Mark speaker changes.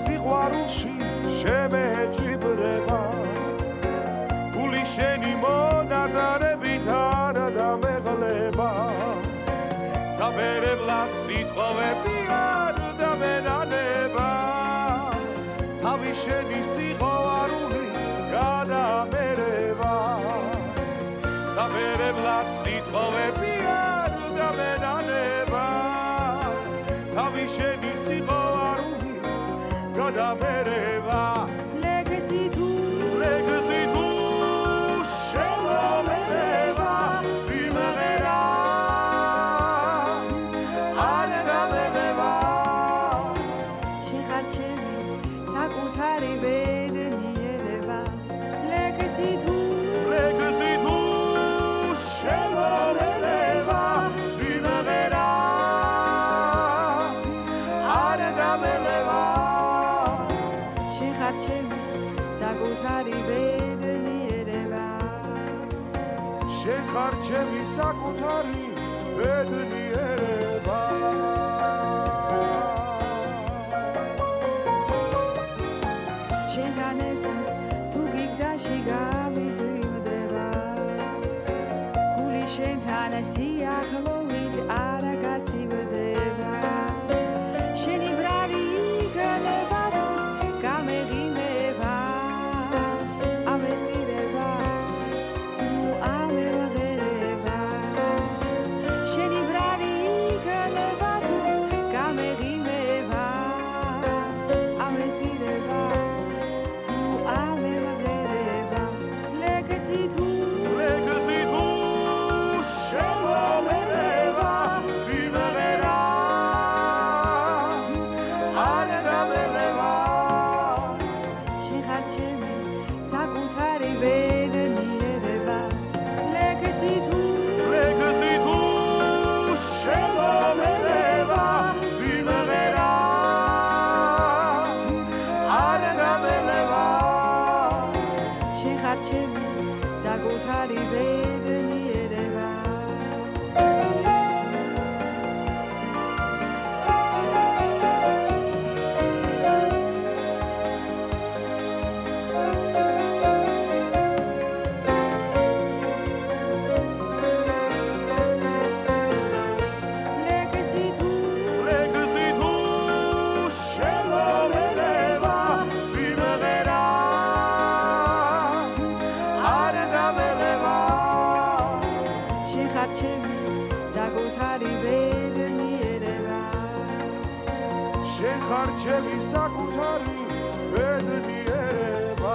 Speaker 1: სიყვარულში შემეჭიბრება გული შენი მონადარებით არ დამეღლება. საბერებლად სიტყვები არ დამენანება. თავი შენი სიყვარული გადამერება. საბერებლად სიტყვები გადამერება
Speaker 2: შეხარჩები საკუთარი ბედნიერება. შენთან ერთად თუ გიგზაში გამიწვიმდება გული შენთან სიახლოვით არა
Speaker 1: არ დამერება
Speaker 2: შეხარჩები საკუთარი ბედნიერება. ლეგესი თუ
Speaker 1: ლეგესი თუ შემომერება სიმღერა არ დამერება
Speaker 2: შეხარჩები საკუთარი ბედნიერება
Speaker 1: შენ ხარჩები საკუთარი ბედნიერება